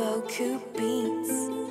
Boku Beats.